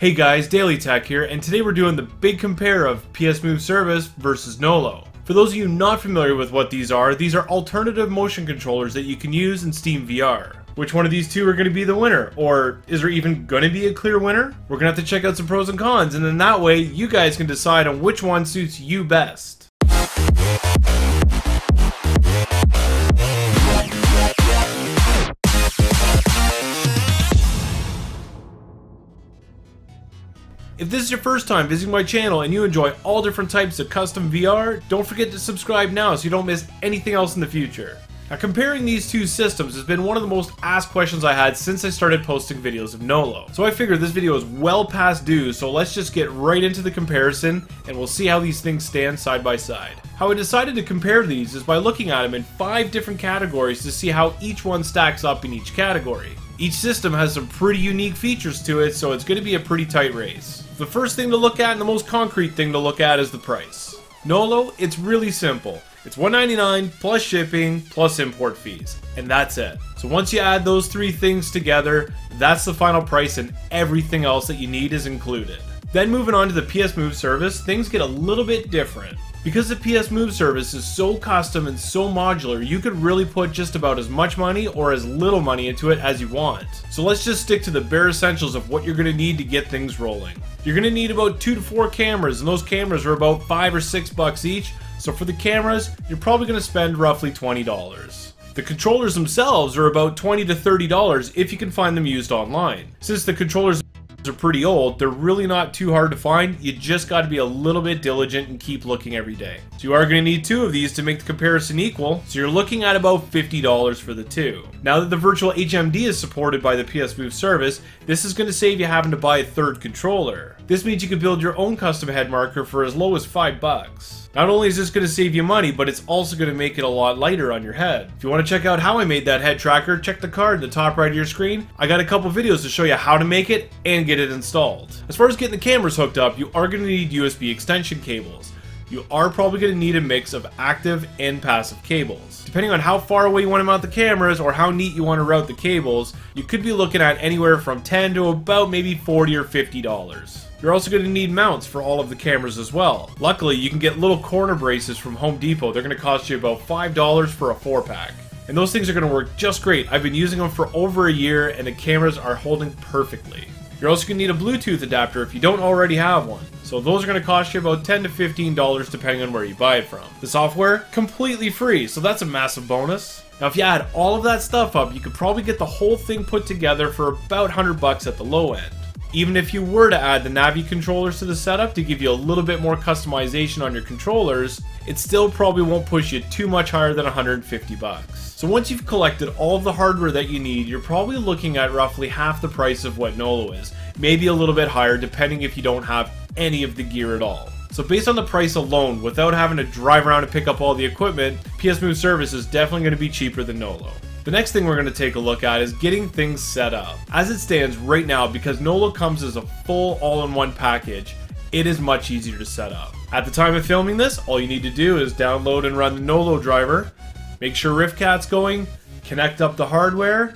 Hey guys, Daley Tech here, and today we're doing the big compare of PS Move Service versus Nolo. For those of you not familiar with what these are, these are alternative motion controllers that you can use in Steam VR. Which one of these two are going to be the winner? Or is there even going to be a clear winner? We're going to have to check out some pros and cons, and then that way you guys can decide on which one suits you best. If this is your first time visiting my channel and you enjoy all different types of custom VR, don't forget to subscribe now so you don't miss anything else in the future. Now comparing these two systems has been one of the most asked questions I had since I started posting videos of Nolo. So I figured this video is well past due, so let's just get right into the comparison and we'll see how these things stand side by side. How I decided to compare these is by looking at them in 5 different categories to see how each one stacks up in each category. Each system has some pretty unique features to it, so it's going to be a pretty tight race. The first thing to look at and the most concrete thing to look at is the price. Nolo, it's really simple. It's 199 plus shipping plus import fees, and that's it. So once you add those three things together, that's the final price and everything else that you need is included. Then moving on to the PS Move service, things get a little bit different. Because the PS Move service is so custom and so modular, you could really put just about as much money or as little money into it as you want. So let's just stick to the bare essentials of what you're going to need to get things rolling. You're going to need about 2 to 4 cameras, and those cameras are about 5 or 6 bucks each, so for the cameras, you're probably going to spend roughly $20. The controllers themselves are about 20 to $30 if you can find them used online. Since the controllers are pretty old, they're really not too hard to find. You just got to be a little bit diligent and keep looking every day. So you are going to need two of these to make the comparison equal, so you're looking at about $50 for the two. Now that the virtual HMD is supported by the PS Move service, this is going to save you having to buy a third controller. This means you can build your own custom head marker for as low as 5 bucks. Not only is this going to save you money, but it's also going to make it a lot lighter on your head. If you want to check out how I made that head tracker, check the card in the top right of your screen. I got a couple videos to show you how to make it and get it installed. As far as getting the cameras hooked up, you are going to need USB extension cables. You are probably going to need a mix of active and passive cables. Depending on how far away you want to mount the cameras or how neat you want to route the cables, you could be looking at anywhere from 10 to about maybe 40 or 50 dollars. You're also going to need mounts for all of the cameras as well. Luckily, you can get little corner braces from Home Depot. They're going to cost you about $5 for a 4-pack. And those things are going to work just great. I've been using them for over a year and the cameras are holding perfectly. You're also going to need a Bluetooth adapter if you don't already have one. So those are going to cost you about 10 to $15 depending on where you buy it from. The software, completely free, so that's a massive bonus. Now if you add all of that stuff up, you could probably get the whole thing put together for about 100 bucks at the low end. Even if you were to add the Navi controllers to the setup to give you a little bit more customization on your controllers, it still probably won't push you too much higher than 150 bucks. So once you've collected all of the hardware that you need, you're probably looking at roughly half the price of what Nolo is. Maybe a little bit higher depending if you don't have any of the gear at all. So based on the price alone, without having to drive around and pick up all the equipment, PS Move service is definitely going to be cheaper than Nolo. The next thing we're going to take a look at is getting things set up. As it stands right now, because Nolo comes as a full all-in-one package, it is much easier to set up. At the time of filming this, all you need to do is download and run the Nolo driver, make sure Riftcat's going, connect up the hardware,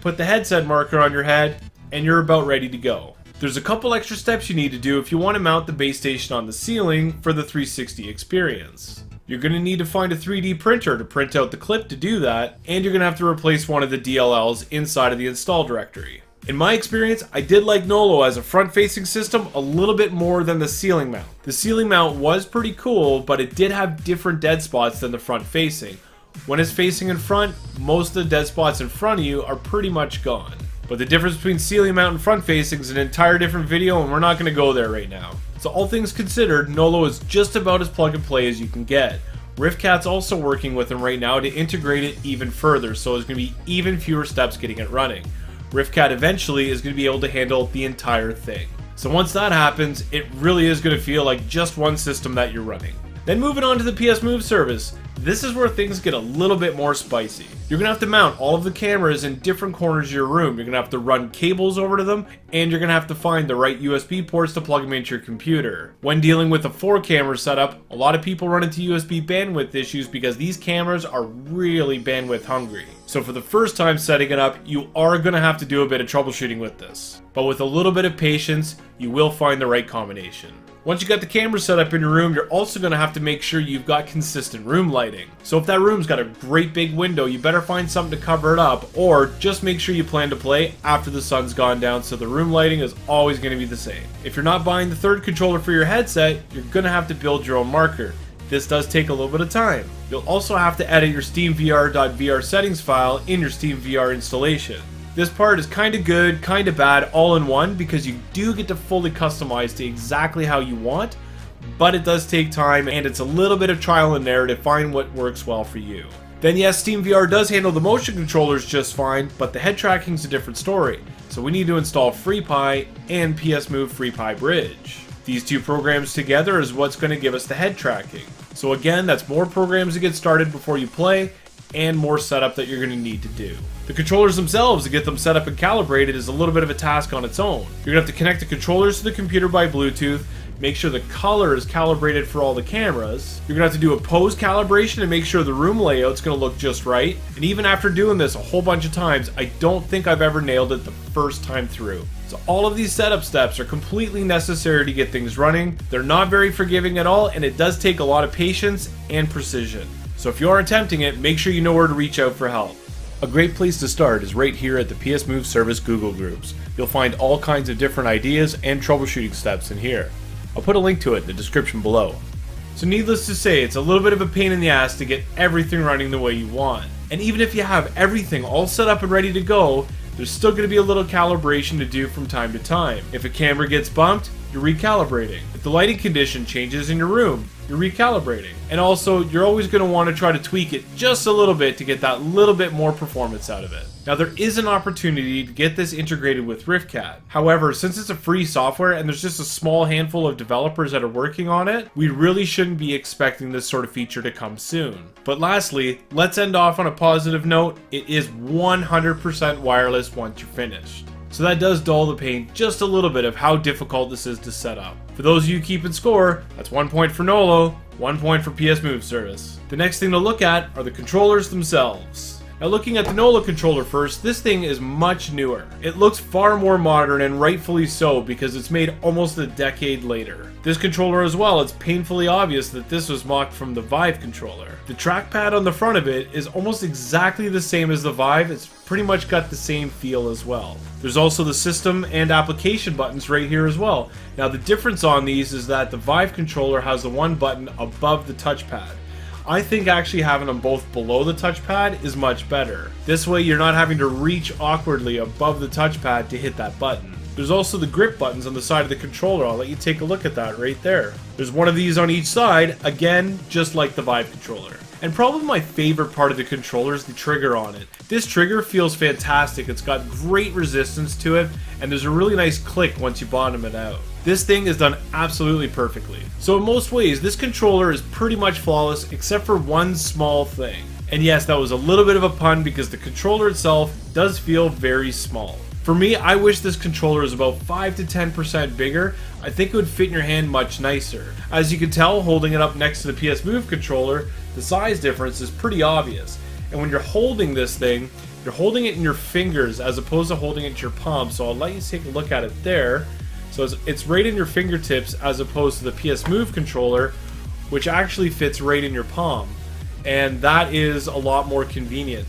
put the headset marker on your head, and you're about ready to go. There's a couple extra steps you need to do if you want to mount the base station on the ceiling for the 360 experience. You're going to need to find a 3D printer to print out the clip to do that, and you're going to have to replace one of the DLLs inside of the install directory. In my experience, I did like Nolo as a front-facing system a little bit more than the ceiling mount. The ceiling mount was pretty cool, but it did have different dead spots than the front-facing. When it's facing in front, most of the dead spots in front of you are pretty much gone. But the difference between ceiling mount and front facing is an entire different video and we're not going to go there right now. So all things considered, Nolo is just about as plug and play as you can get. Riftcat's also working with them right now to integrate it even further, so there's going to be even fewer steps getting it running. RiffCat eventually is going to be able to handle the entire thing. So once that happens, it really is going to feel like just one system that you're running. Then moving on to the PS Move service. This is where things get a little bit more spicy. You're gonna have to mount all of the cameras in different corners of your room. You're gonna have to run cables over to them, and you're gonna have to find the right USB ports to plug them into your computer. When dealing with a four camera setup, a lot of people run into USB bandwidth issues because these cameras are really bandwidth hungry. So for the first time setting it up, you are gonna have to do a bit of troubleshooting with this. But with a little bit of patience, you will find the right combination. Once you got the camera set up in your room, you're also going to have to make sure you've got consistent room lighting. So if that room's got a great big window, you better find something to cover it up, or just make sure you plan to play after the sun's gone down so the room lighting is always going to be the same. If you're not buying the third controller for your headset, you're going to have to build your own marker. This does take a little bit of time. You'll also have to edit your SteamVR.VR settings file in your SteamVR installation. This part is kind of good, kind of bad, all in one because you do get to fully customize to exactly how you want, but it does take time and it's a little bit of trial and error to find what works well for you. Then yes, SteamVR does handle the motion controllers just fine, but the head tracking is a different story. So we need to install FreePie and PS Move FreePie Bridge. These two programs together is what's going to give us the head tracking. So again, that's more programs to get started before you play, and more setup that you're going to need to do. The controllers themselves, to get them set up and calibrated, is a little bit of a task on its own. You're going to have to connect the controllers to the computer by Bluetooth, make sure the color is calibrated for all the cameras. You're to have to do a pose calibration and make sure the room layout's going to look just right. And even after doing this a whole bunch of times, I don't think I've ever nailed it the first time through. So all of these setup steps are completely necessary to get things running. They're not very forgiving at all, and it does take a lot of patience and precision. So if you are attempting it, make sure you know where to reach out for help. A great place to start is right here at the PS Move Service Google Groups. You'll find all kinds of different ideas and troubleshooting steps in here. I'll put a link to it in the description below. So needless to say, it's a little bit of a pain in the ass to get everything running the way you want. And even if you have everything all set up and ready to go, there's still going to be a little calibration to do from time to time. If a camera gets bumped, you're recalibrating. If the lighting condition changes in your room, you're recalibrating. And also, you're always going to want to try to tweak it just a little bit to get that little bit more performance out of it. Now, there is an opportunity to get this integrated with Riftcat. However, since it's a free software and there's just a small handful of developers that are working on it, we really shouldn't be expecting this sort of feature to come soon. But lastly, let's end off on a positive note. It is 100% wireless once you're finished. So that does dull the pain just a little bit of how difficult this is to set up. For those of you keeping score, that's one point for Nolo, one point for PS Move Service. The next thing to look at are the controllers themselves. Now looking at the Nolo controller first, this thing is much newer. It looks far more modern and rightfully so because it's made almost a decade later. This controller as well, it's painfully obvious that this was mocked from the Vive controller. The trackpad on the front of it is almost exactly the same as the Vive, it's pretty much got the same feel as well. There's also the system and application buttons right here as well. Now the difference on these is that the Vive controller has the one button above the touchpad. I think actually having them both below the touchpad is much better. This way you're not having to reach awkwardly above the touchpad to hit that button. There's also the grip buttons on the side of the controller. I'll let you take a look at that right there. There's one of these on each side, again, just like the Vive controller. And probably my favorite part of the controller is the trigger on it. This trigger feels fantastic. It's got great resistance to it, and there's a really nice click once you bottom it out. This thing is done absolutely perfectly. So in most ways, this controller is pretty much flawless except for one small thing. And yes, that was a little bit of a pun because the controller itself does feel very small. For me, I wish this controller was about 5 to 10% bigger. I think it would fit in your hand much nicer. As you can tell, holding it up next to the PS Move controller, the size difference is pretty obvious. And when you're holding this thing, you're holding it in your fingers as opposed to holding it in your palm. So I'll let you take a look at it there. So it's, right in your fingertips as opposed to the PS Move controller, which actually fits right in your palm. And that is a lot more convenient.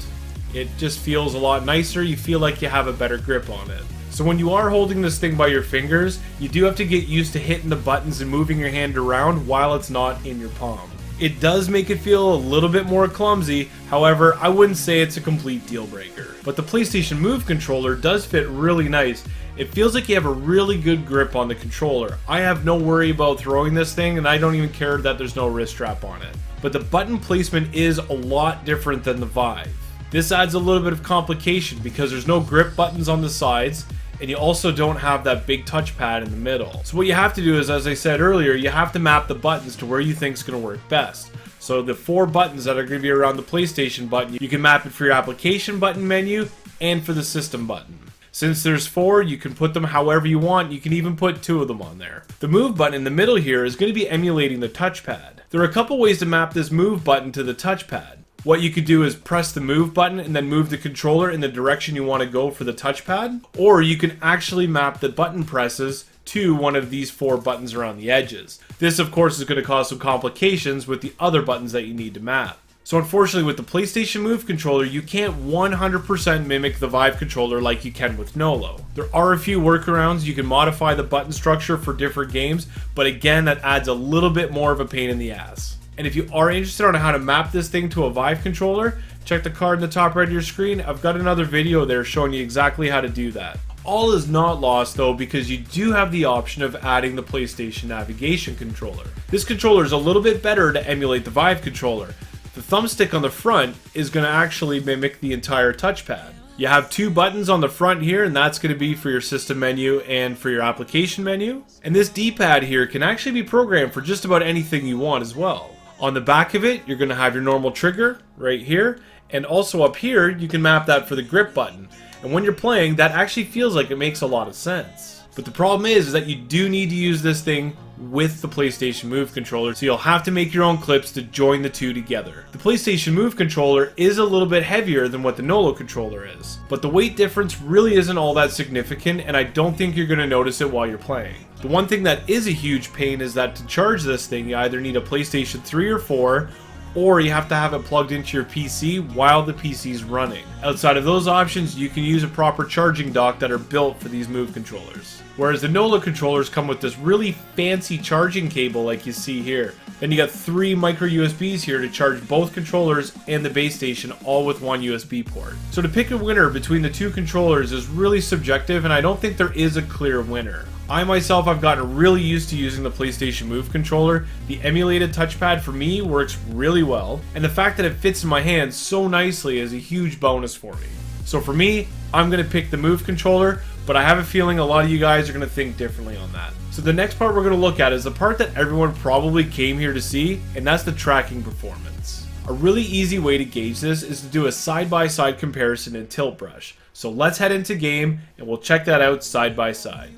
It just feels a lot nicer. You feel like you have a better grip on it. So when you are holding this thing by your fingers, you do have to get used to hitting the buttons and moving your hand around while it's not in your palm. It does make it feel a little bit more clumsy, however, I wouldn't say it's a complete deal breaker. But the PlayStation Move controller does fit really nice. It feels like you have a really good grip on the controller. I have no worry about throwing this thing, and I don't even care that there's no wrist strap on it. But the button placement is a lot different than the Vive. This adds a little bit of complication because there's no grip buttons on the sides, and you also don't have that big touchpad in the middle. So what you have to do is, as I said earlier, you have to map the buttons to where you think is going to work best. So the four buttons that are going to be around the PlayStation button, you can map it for your application button menu and for the system button. Since there's four, you can put them however you want. You can even put two of them on there. The move button in the middle here is going to be emulating the touchpad. There are a couple ways to map this move button to the touchpad. What you could do is press the move button and then move the controller in the direction you want to go for the touchpad. Or you can actually map the button presses to one of these four buttons around the edges. This of course is going to cause some complications with the other buttons that you need to map. So unfortunately with the PlayStation Move controller, you can't 100% mimic the Vive controller like you can with Nolo. There are a few workarounds, you can modify the button structure for different games, but again that adds a little bit more of a pain in the ass. And if you are interested on how to map this thing to a Vive controller, check the card in the top right of your screen. I've got another video there showing you exactly how to do that. All is not lost though because you do have the option of adding the PlayStation navigation controller. This controller is a little bit better to emulate the Vive controller. The thumbstick on the front is going to actually mimic the entire touchpad. You have two buttons on the front here, and that's going to be for your system menu and for your application menu. And this D-pad here can actually be programmed for just about anything you want as well. On the back of it, you're going to have your normal trigger right here. And also up here, you can map that for the grip button. And when you're playing, that actually feels like it makes a lot of sense. But the problem is, is that you do need to use this thing with the PlayStation Move controller, so you'll have to make your own clips to join the two together. The PlayStation Move controller is a little bit heavier than what the Nolo controller is, but the weight difference really isn't all that significant, and I don't think you're going to notice it while you're playing. The one thing that is a huge pain is that to charge this thing, you either need a PlayStation 3 or 4, or you have to have it plugged into your PC while the PC is running. Outside of those options, you can use a proper charging dock that are built for these Move controllers. Whereas the Nolo controllers come with this really fancy charging cable like you see here. Then you got three micro USBs here to charge both controllers and the base station all with one USB port. So to pick a winner between the two controllers is really subjective and I don't think there is a clear winner. I myself have gotten really used to using the PlayStation Move controller. The emulated touchpad for me works really well, and the fact that it fits in my hand so nicely is a huge bonus for me. So for me, I'm going to pick the Move controller, but I have a feeling a lot of you guys are going to think differently on that. So the next part we're going to look at is the part that everyone probably came here to see, and that's the tracking performance. A really easy way to gauge this is to do a side-by-side -side comparison in Tilt Brush. So let's head into game, and we'll check that out side by side.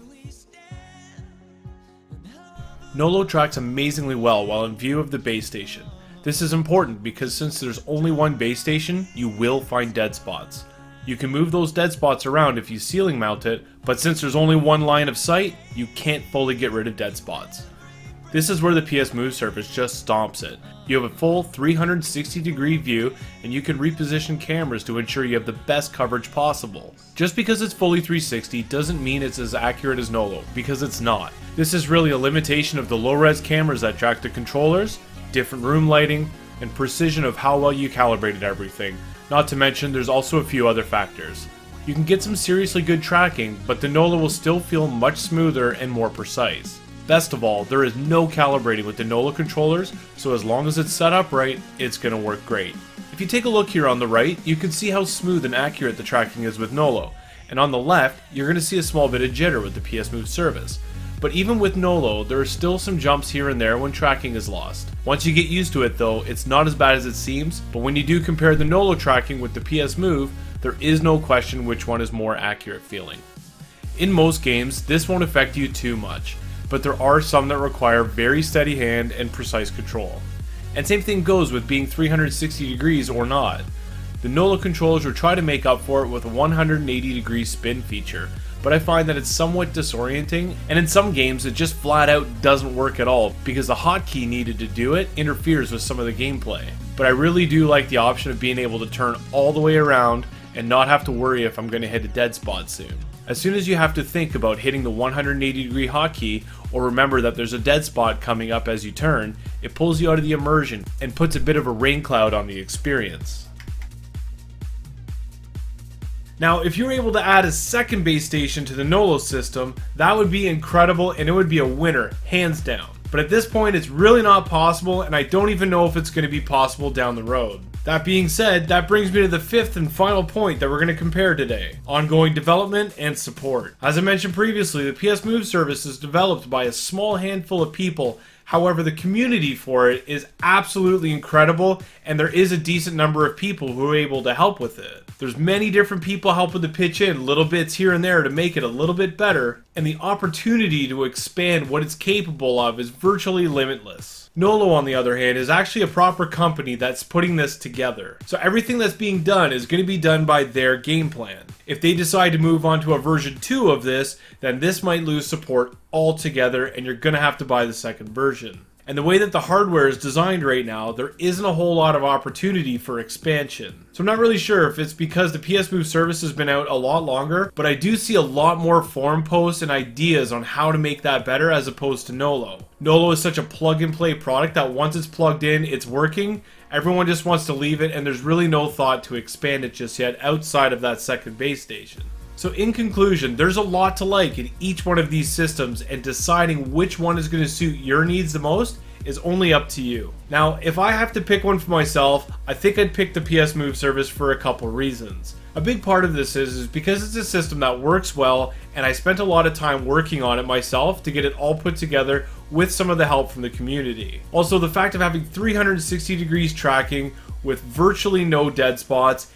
Nolo tracks amazingly well while in view of the base station. This is important because since there's only one base station, you will find dead spots. You can move those dead spots around if you ceiling mount it, but since there's only one line of sight, you can't fully get rid of dead spots. This is where the PS Move service just stomps it. You have a full 360 degree view and you can reposition cameras to ensure you have the best coverage possible. Just because it's fully 360 doesn't mean it's as accurate as Nolo, because it's not. This is really a limitation of the low-res cameras that track the controllers, different room lighting, and precision of how well you calibrated everything, not to mention there's also a few other factors. You can get some seriously good tracking, but the Nolo will still feel much smoother and more precise. Best of all, there is no calibrating with the Nolo controllers, so as long as it's set up right, it's going to work great. If you take a look here on the right, you can see how smooth and accurate the tracking is with Nolo, and on the left, you're going to see a small bit of jitter with the PS Move service. But even with Nolo, there are still some jumps here and there when tracking is lost. Once you get used to it though, it's not as bad as it seems, but when you do compare the Nolo tracking with the PS Move, there is no question which one is more accurate feeling. In most games, this won't affect you too much, but there are some that require very steady hand and precise control. And same thing goes with being 360 degrees or not. The Nolo controllers will try to make up for it with a 180 degree spin feature, but I find that it's somewhat disorienting, and in some games it just flat out doesn't work at all because the hotkey needed to do it interferes with some of the gameplay. But I really do like the option of being able to turn all the way around and not have to worry if I'm going to hit a dead spot soon. As soon as you have to think about hitting the 180 degree hotkey or remember that there's a dead spot coming up as you turn, it pulls you out of the immersion and puts a bit of a rain cloud on the experience. Now, if you were able to add a second base station to the Nolo system, that would be incredible and it would be a winner, hands down. But at this point, it's really not possible, and I don't even know if it's going to be possible down the road. That being said, that brings me to the fifth and final point that we're going to compare today ongoing development and support. As I mentioned previously, the PS Move service is developed by a small handful of people However, the community for it is absolutely incredible, and there is a decent number of people who are able to help with it. There's many different people helping to pitch in little bits here and there to make it a little bit better, and the opportunity to expand what it's capable of is virtually limitless. Nolo, on the other hand, is actually a proper company that's putting this together. So everything that's being done is going to be done by their game plan. If they decide to move on to a version 2 of this, then this might lose support altogether and you're going to have to buy the second version. And the way that the hardware is designed right now, there isn't a whole lot of opportunity for expansion. So I'm not really sure if it's because the PS Move service has been out a lot longer, but I do see a lot more forum posts and ideas on how to make that better as opposed to Nolo. Nolo is such a plug and play product that once it's plugged in, it's working. Everyone just wants to leave it, and there's really no thought to expand it just yet outside of that second base station. So in conclusion, there's a lot to like in each one of these systems and deciding which one is going to suit your needs the most is only up to you. Now, if I have to pick one for myself, I think I'd pick the PS Move service for a couple reasons. A big part of this is, is because it's a system that works well and I spent a lot of time working on it myself to get it all put together with some of the help from the community. Also, the fact of having 360 degrees tracking with virtually no dead spots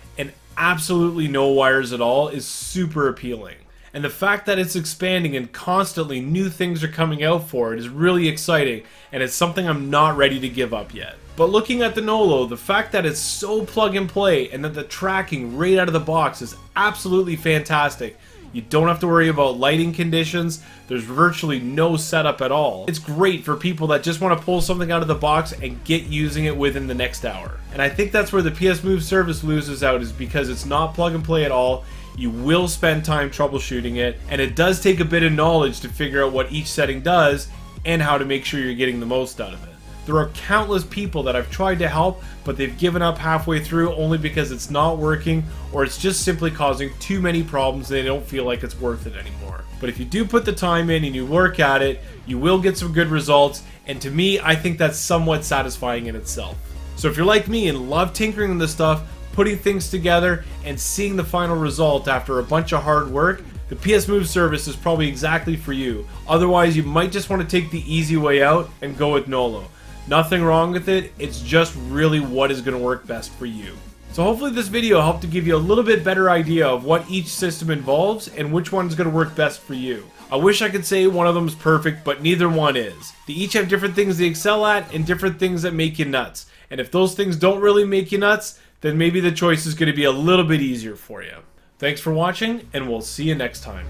absolutely no wires at all is super appealing. And the fact that it's expanding and constantly new things are coming out for it is really exciting, and it's something I'm not ready to give up yet. But looking at the Nolo, the fact that it's so plug and play and that the tracking right out of the box is absolutely fantastic you don't have to worry about lighting conditions. There's virtually no setup at all. It's great for people that just want to pull something out of the box and get using it within the next hour. And I think that's where the PS Move service loses out is because it's not plug and play at all. You will spend time troubleshooting it, and it does take a bit of knowledge to figure out what each setting does and how to make sure you're getting the most out of it. There are countless people that I've tried to help, but they've given up halfway through only because it's not working or it's just simply causing too many problems and they don't feel like it's worth it anymore. But if you do put the time in and you work at it, you will get some good results, and to me, I think that's somewhat satisfying in itself. So if you're like me and love tinkering with this stuff, putting things together, and seeing the final result after a bunch of hard work, the PS Move service is probably exactly for you. Otherwise, you might just want to take the easy way out and go with Nolo. Nothing wrong with it, it's just really what is going to work best for you. So hopefully this video helped to give you a little bit better idea of what each system involves and which one is going to work best for you. I wish I could say one of them is perfect, but neither one is. They each have different things they excel at and different things that make you nuts. And if those things don't really make you nuts, then maybe the choice is going to be a little bit easier for you. Thanks for watching, and we'll see you next time.